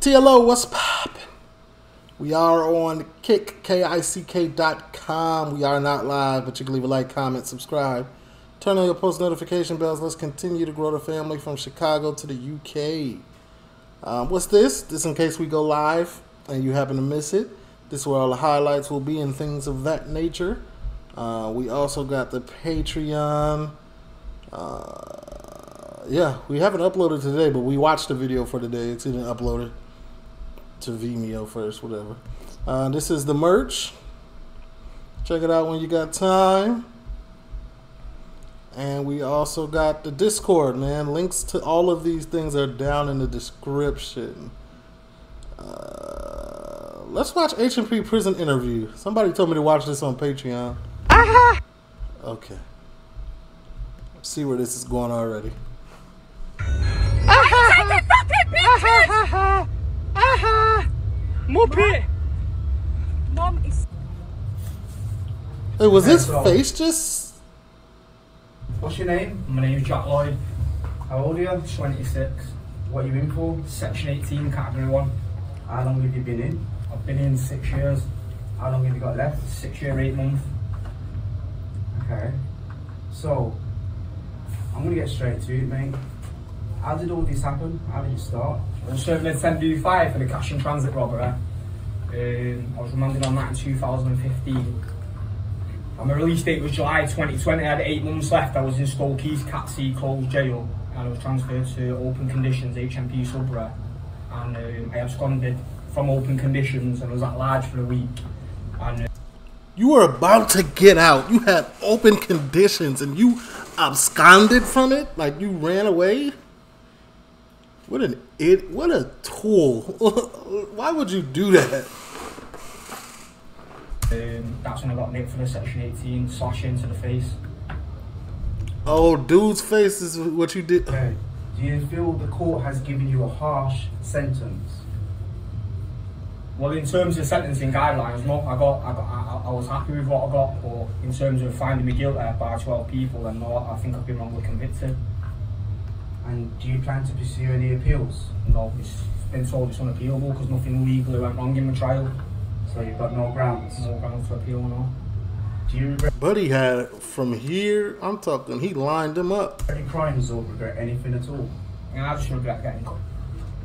TLO, what's poppin'? We are on kick, K-I-C-K dot com. We are not live, but you can leave a like, comment, subscribe. Turn on your post notification bells. Let's continue to grow the family from Chicago to the UK. Um, what's this? This in case we go live and you happen to miss it. This is where all the highlights will be and things of that nature. Uh, we also got the Patreon. Uh, yeah, we haven't uploaded today, but we watched the video for today. It's even uploaded to Vimeo first, whatever. Uh, this is the merch. Check it out when you got time. And we also got the Discord, man. Links to all of these things are down in the description. Uh, let's watch HMP prison interview. Somebody told me to watch this on Patreon. Okay. See where this is going already. Muppet! Mom is Hey, was his face just? What's your name? My name's Jack Lloyd, How old are you? 26, What are you in for? Section 18, Category 1. How long have you been in? I've been in six years, How long have you got left? six year, eight months. Okay. So, I'm gonna get straight to it, mate. How did all this happen? How did it start? I was serving a 10 do 5 for the cash and transit robbery. Um, I was remanded on that in 2015. And my release date was July 2020. I had eight months left. I was in Stoke Heath, Cat C closed jail, and I was transferred to open conditions HMP Sudbury. And um, I absconded from open conditions and was at large for a week. And uh, You were about to get out. You had open conditions and you absconded from it? Like you ran away? What an it what a tool. Why would you do that? Um, that's when I got nicked for the Section 18 slash into the face. Oh, dude's face is what you did. Okay. Do you feel the court has given you a harsh sentence? Well, in terms of sentencing guidelines, no, I got, I got, I, I was happy with what I got. But in terms of finding me guilty by 12 people, then no, I think I've been wrongly convicted. And do you plan to pursue any appeals? No, it's been told it's unappealable because nothing legally went wrong in the trial. So you've got no grounds. No grounds to appeal, no. Do you regret Buddy had from here, I'm talking, he lined him up. any crimes or regret anything at all? And I just regret getting caught.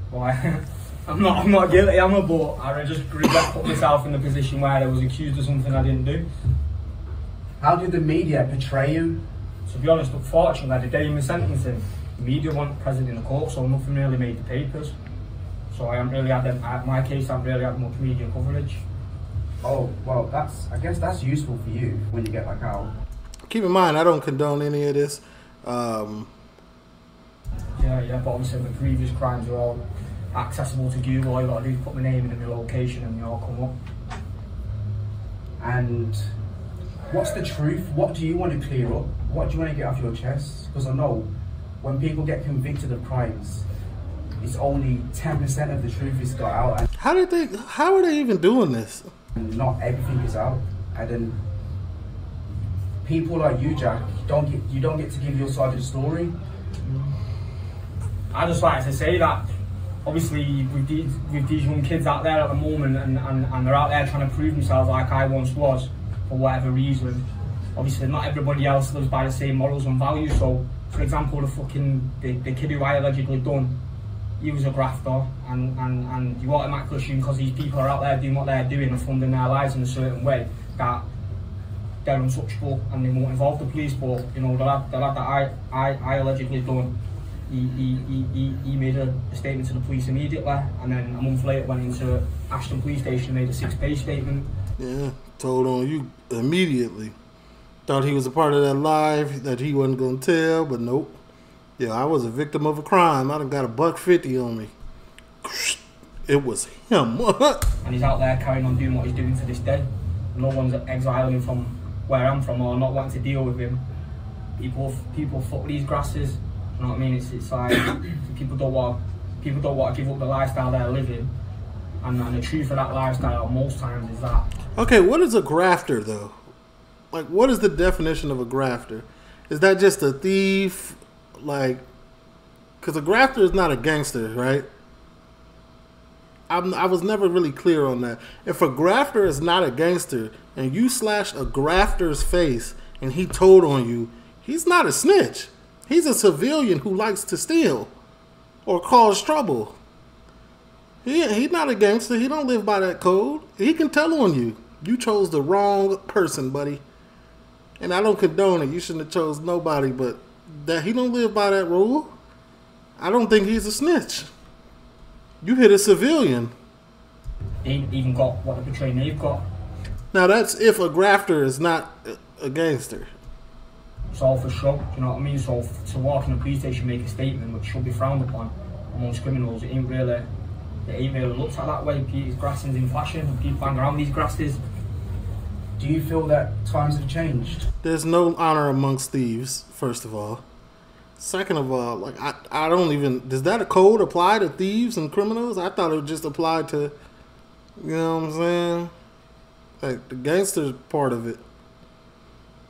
Why? I'm not, I'm not guilty, I'm I? But I just regret putting myself in the position where I was accused of something I didn't do. How did the media portray you? To be honest, unfortunately, the day of my sentencing, the media weren't present in the court, so nothing really made the papers. So I haven't really had them, my case, I haven't really had much media coverage. Oh, well, that's. I guess that's useful for you when you get back out. Keep in mind, I don't condone any of this. Um, Yeah, yeah, but obviously the previous crimes are all accessible to Google. All you gotta do is put my name in and my location and they all come up. And what's the truth? What do you want to clear up? What do you want to get off your chest? Because I know when people get convicted of crimes, it's only 10% of the truth is got out and how did they how are they even doing this? not everything is out. And then people like you, Jack, don't get you don't get to give your side of the story. I just like to say that obviously with these with these young kids out there at the moment and, and, and they're out there trying to prove themselves like I once was for whatever reason. Obviously not everybody else lives by the same morals and values. So for example the fucking the, the kid who I allegedly done, he was a grafter and, and, and you automatically assume because these people are out there doing what they're doing and funding their lives in a certain way that they're untouchable and they won't involve the police. But you know, the lad, the lad that I, I, I allegedly done, he, he, he, he, made a, a statement to the police immediately, and then a month later went into Ashton Police Station and made a six-page statement. Yeah, told on you immediately. Thought he was a part of that live that he wasn't gonna tell, but nope. Yeah, I was a victim of a crime. I done got a buck fifty on me. It was him. and he's out there carrying on doing what he's doing to this day. No one's exiling him from where I'm from or not wanting to deal with him. People people fuck these grasses. You know what I mean? It's it's like people don't want people don't want to give up the lifestyle they're living. And, and the truth of that lifestyle most times is that okay, what is a grafter though? Like, what is the definition of a grafter? Is that just a thief? Like, because a grafter is not a gangster, right? I'm, I was never really clear on that. If a grafter is not a gangster and you slash a grafter's face and he told on you, he's not a snitch. He's a civilian who likes to steal or cause trouble. He he's not a gangster. He don't live by that code. He can tell on you. You chose the wrong person, buddy. And I don't condone it. You shouldn't have chose nobody, but that he don't live by that rule. I don't think he's a snitch. You hit a civilian. They ain't even got what the betraying they've got. Now that's if a grafter is not a- gangster. It's all for show, do you know what I mean? So to walk in a police station make a statement which should be frowned upon amongst criminals, it ain't really, it ain't really looked at that way. Peter's grassing's in fashion, people hang around these grasses. Do you feel that times have changed? There's no honor amongst thieves, first of all. Second of all, like I, I don't even does that a code apply to thieves and criminals? I thought it would just applied to you know what I'm saying? Like the gangster part of it.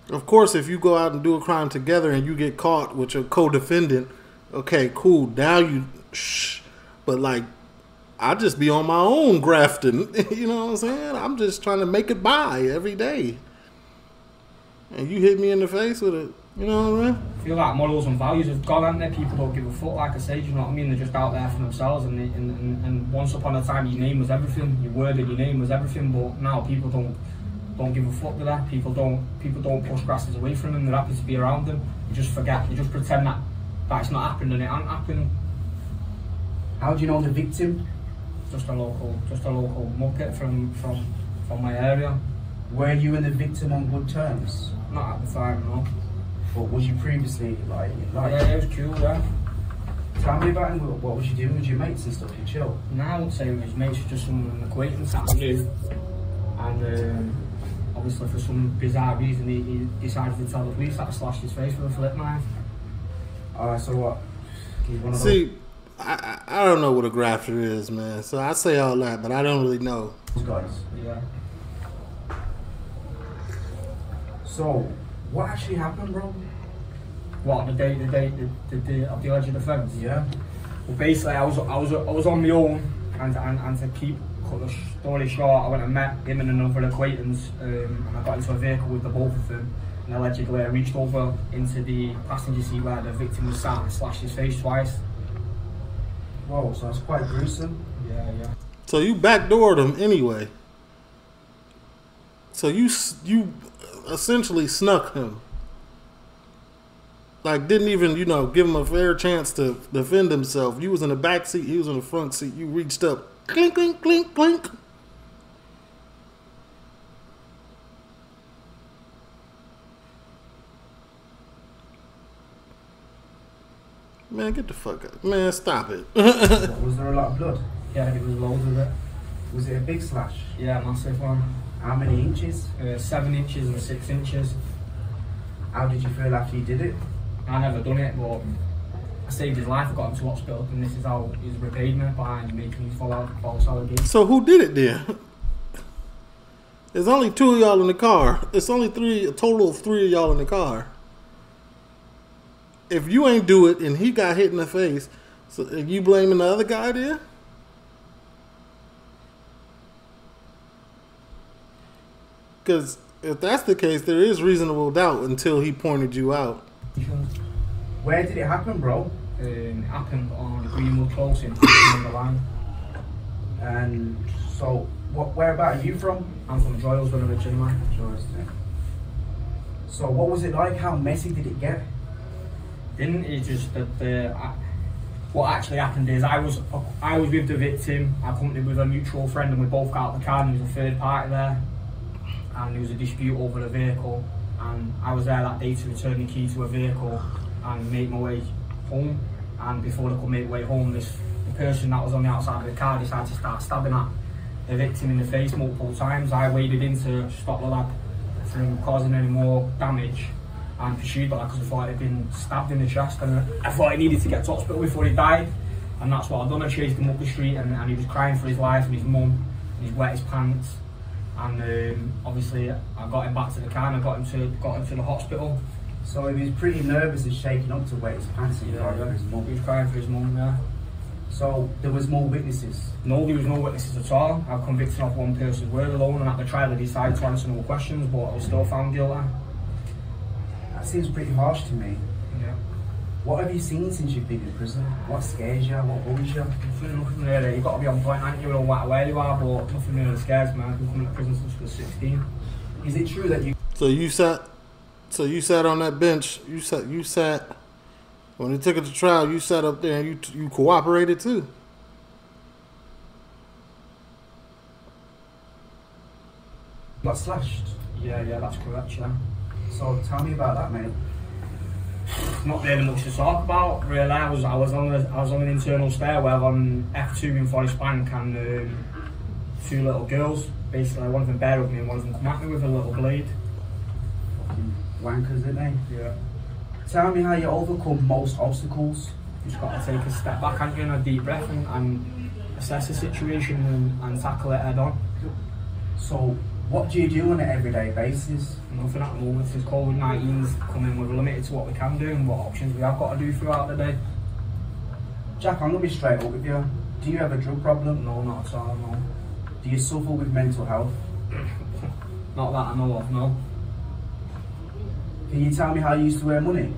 Of course, if you go out and do a crime together and you get caught with your co-defendant, okay, cool. Now you, shh. But like, I just be on my own grafting. You know what I'm saying? I'm just trying to make it by every day. And you hit me in the face with it. You know what I mean? I feel like morals and values have gone, haven't they? People don't give a fuck, like I say, you know what I mean? They're just out there for themselves, and, they, and, and, and once upon a time, your name was everything. Your word and your name was everything, but now people don't don't give a fuck with that. People don't people don't push grasses away from them. They're happy to be around them. You just forget. You just pretend that that's not happened and it ain't happened. How do you know the victim? Just a local, just a local muppet from from from my area. Were you and the victim on good terms? Not at the time, no. Or was you previously like, like Yeah, it was cool, yeah. tell me about it, what what was you doing with your mates and stuff? You chill. Now I would say it was mates, just some an acquaintance that I knew. And um, obviously for some bizarre reason he, he decided to tell the police that I slashed his face with a flip knife. Alright, so what? You one of See, I, I I don't know what a grafter is, man. So I say all that, but I don't really know. those guys. Yeah. So, what actually happened, bro? What, the day, the day, the, the day of the alleged offence? Yeah. Well, basically, I was I was I was on my own, and and, and to keep cut the story short, I went and met him and another acquaintance, um, and I got into a vehicle with the both of them. And allegedly, I reached over into the passenger seat where the victim was sat and slashed his face twice. Whoa, so that's quite gruesome. Yeah, yeah. So you backdoored him anyway. So you you essentially snuck him. Like didn't even you know give him a fair chance to defend himself. You was in the back seat, he was in the front seat. You reached up, clink clink clink clink. Man, get the fuck up. Man, stop it. Was there a lot of blood? Yeah, it was loads of it. Was it a big slash? Yeah, massive one. How many inches? Uh, seven inches and six inches. How did you feel after you did it? I never done it, but I saved his life. I got him to hospital, and this is how he's repaid me by making me these false, false allegations. So who did it then? There's only two of y'all in the car. It's only three, a total of three of y'all in the car. If you ain't do it and he got hit in the face, so are you blaming the other guy there? Because if that's the case, there is reasonable doubt until he pointed you out. Where did it happen, bro? Um, it happened on Greenwood Close in on the line. And so, what? Where about are you from? I'm from Droylsden originally. Georgetown. So, what was it like? How messy did it get? Didn't it just that the I, what actually happened is I was I was with the victim, I accompanied with a mutual friend, and we both got out of the car. and there was a third party there, and there was a dispute over the vehicle. And I was there that day to return the key to a vehicle and make my way home. And before I could make way home, this the person that was on the outside of the car decided to start stabbing at the victim in the face multiple times. I waded in to stop the lad from causing any more damage and pursued the lad because I thought he'd been stabbed in the chest and I thought he needed to get to hospital before he died. And that's what I done. I chased him up the street and, and he was crying for his life and his mum. And he's wet his pants. And um, obviously I got him back to the car and I got him to got him to the hospital. So he was pretty nervous and shaking up to wet his pants and cry for his He was crying for his mum, yeah. So there was more witnesses. No, there was no witnesses at all. I was convicted of one person's word alone, and at the trial I decided to answer no questions, but I was still found guilty. That seems pretty harsh to me. Yeah. What have you seen since you've been in prison? What scares you? What worries you? Nothing, nothing really. You've got to be on point, ain't you, no matter where you are, but nothing really scares me. I've been coming to prison since I was 16. Is it true that you So you sat, so you sat on that bench. You sat, you sat. When they took it to trial, you sat up there and you you cooperated too. got slashed? Yeah, yeah, that's correct, yeah. So tell me about that, mate. Not really much to talk about, really. I was, I was on, the, I was on an internal stairwell on F2 in Forest Bank, and um, two little girls. Basically, one of them bare with me, and one of them come at me with a little blade. Wankers, isn't they? Yeah. Tell me how you overcome most obstacles. You just got to take a step back and get a deep breath and, and assess the situation and, and tackle it head on. So what do you do on an everyday basis? Nothing at the moment since COVID 19's coming, we're limited to what we can do and what options we have got to do throughout the day. Jack, I'm gonna be straight up with you. Do you have a drug problem? No, not at all, no. Do you suffer with mental health? Not that I know of, no. Can you tell me how you used to wear money?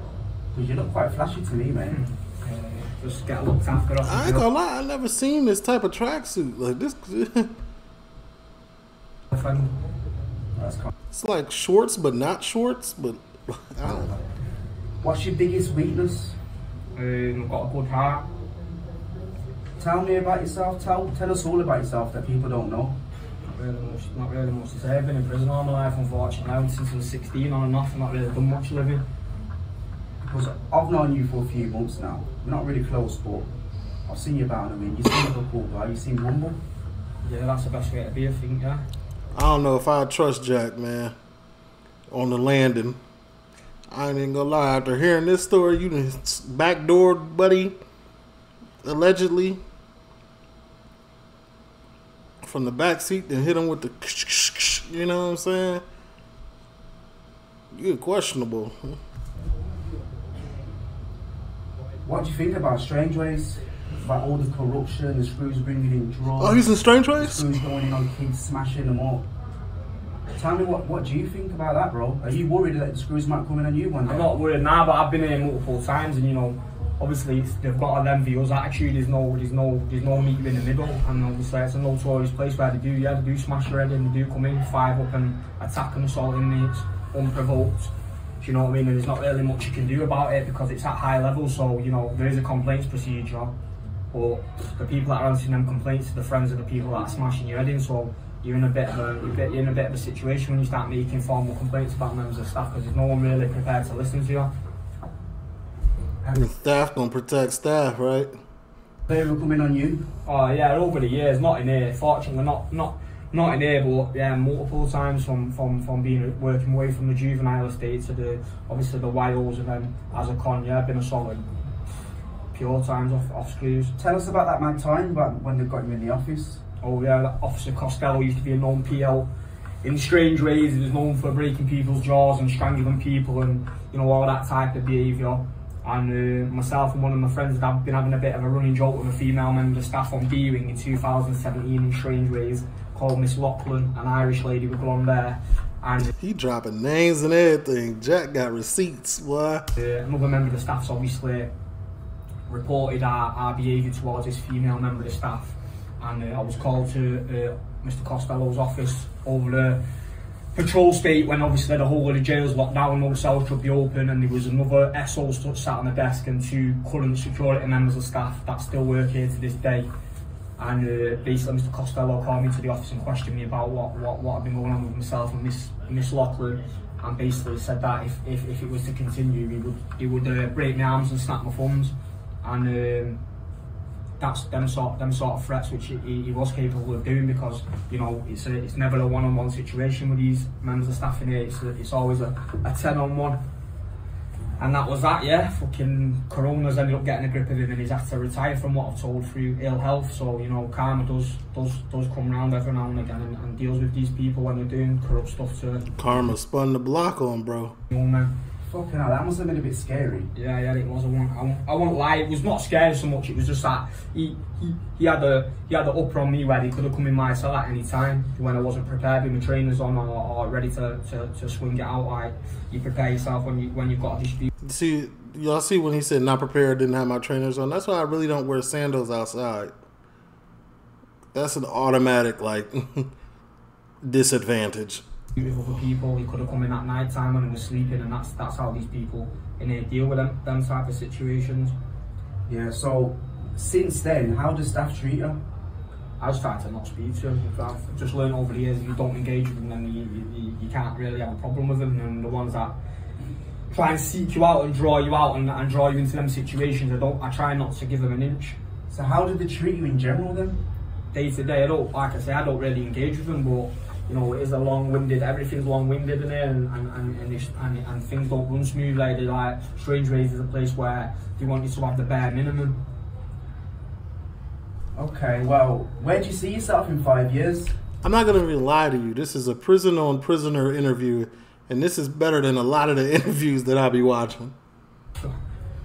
Because you look quite flashy to me, mate. Uh, just get looked after off I ain't gonna lie, I never seen this type of tracksuit like this. Friend. That's cool. It's like shorts, but not shorts. But I don't know. What's your biggest weakness? Um, I've got a good heart. Tell me about yourself. Tell tell us all about yourself that people don't know. Not really much, not really much to say. I've been in prison all my life, unfortunately. Now, since I was 16 on and off, I've not really done much living. Because I've known you for a few months now. We're not really close, but I've seen you about a week. You seem like a cool guy. You seem humble. Yeah, that's the best way to be, I think, yeah. I don't know if I trust Jack, man, on the landing. I ain't even gonna lie. After hearing this story, you done backdoored buddy, allegedly, from the back seat, then hit him with the, you know what I'm saying? You're questionable. What do you think about Strangeways? About all the corruption, the screws bringing in drugs. Oh, he's in Strange the Ways? screws going in on kids, smashing them up. Tell me what, what do you think about that, bro? Are you worried that the screws might come in on you one day? I'm not worried now, but I've been here multiple times, and you know, obviously it's, they've got a them views attitude. There's no, there's no, there's no meat in the middle, and obviously it's a notorious place where they do, yeah, they do smash your head in, they do come in, five up and attack and assault inmates unprovoked. Do you know what I mean? And there's not really much you can do about it because it's at high level. So you know there is a complaints procedure, but the people that are answering them complaints are the friends of the people that are smashing your head in. So you're in a bit of a you're, in a bit of a situation when you start making formal complaints about members of staff because there's no one really prepared to listen to you. And staff gonna protect staff, right? They were coming on you. Oh yeah, over the years, not in here. Fortunately, not not not in here, but yeah, multiple times from from from being working away from the juvenile estate to the obviously the wilds and then as a con. Yeah, I've been assaulted pure times off off screws. Tell us about that mad time about when they got you in the office. Oh yeah, that Officer Costello used to be a known PL. In Strangeways, he was known for breaking people's jaws and strangling people and you know all that type of behaviour. And uh, myself and one of my friends had been having a bit of a running joke with a female member of staff on Beering in 2017 in Strangeways, called Miss Lachlan, an Irish lady with blonde hair. And He dropping names and everything. Jack got receipts, boy. uh, another member of the staff's obviously reported our, our behaviour towards this female member of the staff. And uh, I was called to uh, Mr Costello's office over the patrol state when obviously the whole of the jail's locked down, no cells could be open. And there was another SO sat on the desk and two current security members of staff that still work here to this day. And uh, basically Mr Costello called me to the office and questioned me about what, what, what had been going on with myself and Miss, Miss Lachlan and basically said that if, if, if it was to continue he would, he would uh, break my arms and snap my thumbs and um, that's them sort them sort of threats which he, he was capable of doing because you know it's a, it's never a one-on-one situation with these members of staff in here. It's, a, it's always a, a 10 on 1 and that was that yeah. Fucking corona's ended up getting a grip of him and he's had to retire from what I've told through ill health. So you know karma does does does come round every now and again and, and deals with these people when they're doing corrupt stuff to Karma spun the block on, bro. men Fucking hell, that must have been a bit scary. Yeah, yeah, it was. I won't, I won't, I won't lie. It was not scary so much. It was just that he, he, he had the he had the upper on me where he could have come in my cell at any time when I wasn't prepared with my trainers on or, or ready to, to, to swing it out. Like you prepare yourself when you when you've got a dispute. See, y'all see when he said not prepared, didn't have my trainers on. That's why I really don't wear sandals outside. That's an automatic like disadvantage. With other people. He could have come in at night time when he was sleeping, and that's that's how these people in here deal with them them type of situations. Yeah, so since then, how does staff treat you? I just try to not speak to him. I've just learned over the years if you don't engage with them, then you, you, you can't really have a problem with them. And the ones that try and seek you out and draw you out and, and draw you into them situations, I don't. I try not to give them an inch. So how did they treat you in general then? Day to day, I don't. Like I say, I don't really engage with them, but. You know, it is a long-winded. Everything's long-winded in here, and and and, and, it's- and, and things don't run smoothly. They like Strangeways is a place where they want you to have the bare minimum. Okay, well, where do you see yourself in five years? I'm not gonna even lie to you. This is a prison on prisoner interview, and this is better than a lot of the interviews that I'll be watching.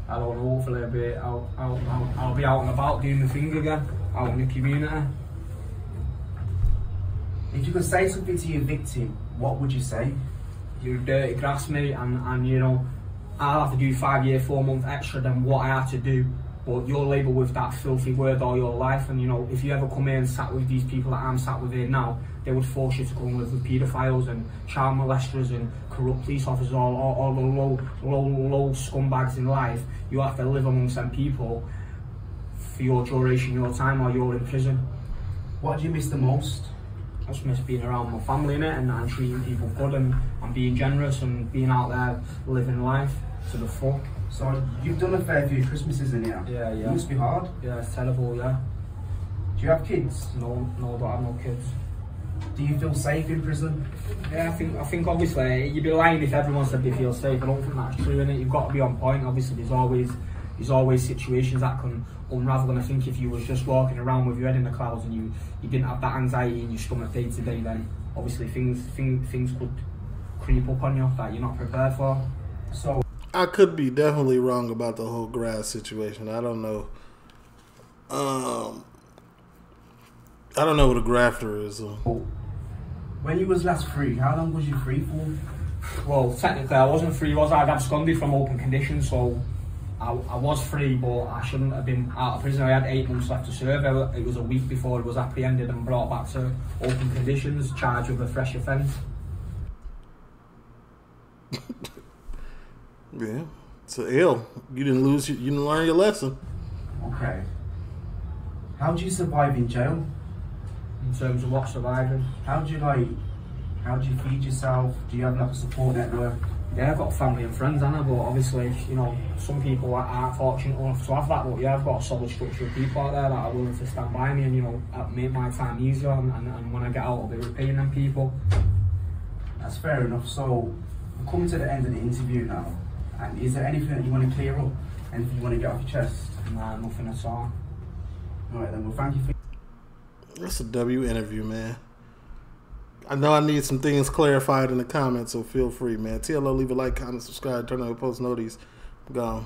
I don't know, hopefully I'll be out, out, out, I'll be out and about doing the thing again, out in the community. If you could say something to your victim, what would you say? You're dirty grass mate and, and you know, I'll have to do five year, four month extra than what I had to do. But you're labelled with that filthy word all your life and you know, if you ever come here and sat with these people that I'm sat with here now, they would force you to go and live with paedophiles and child molesters and corrupt police officers, all, all, all the low, low, low scumbags in life. You have to live amongst them people for your duration, your time while you're in prison. What do you miss the most? I miss being around my family in it and, and treating people good and, and being generous and being out there living life to the full. So you've done a fair few Christmases in here. Yeah, yeah. It must be hard. Yeah, it's terrible, yeah. Do you have kids? No, no, don't have no kids. Do you feel safe in prison? Yeah, I think I think obviously you'd be lying if everyone said they feel safe. I don't think that's true, and you've got to be on point. Obviously, there's always there's always situations that can unravel, and I think if you was just walking around with your head in the clouds and you you didn't have that anxiety in your stomach day to day, then obviously things things things could creep up on you that you're not prepared for. So I could be definitely wrong about the whole grass situation. I don't know. Um, I don't know what a grafter is. So. when you was last free, how long was you free for? Well, technically, I wasn't free, was I? I'd absconded from open conditions, so I, I was free, but I shouldn't have been out of prison. I had eight months left to serve. I- It was a week before it was apprehended and brought back to open conditions, charged with a fresh offence. Yeah, a ill. You didn't lose. your- You didn't learn your lesson. Okay. How do you survive in jail? In terms of what surviving. How do you like? How do you feed yourself? Do you have like a support network? Yeah, I've got family and friends, Anna, but obviously, you know, some people aren't fortunate enough to have that. But yeah, I've got a solid structure of people out there that are willing to stand by me and, you know, uh, make my time easier. And, and, and when I get out, I'll be repaying them people. That's fair enough. So we're coming to the end of the interview now. And is there anything that you want to clear up? Anything you want to get off your chest? Nah, nothing at all. All right then. Well, thank you for. That's a W interview, man. I know I need some things clarified in the comments, so feel free, man. TLO, leave a like, comment, subscribe, turn on your post notice. Gone.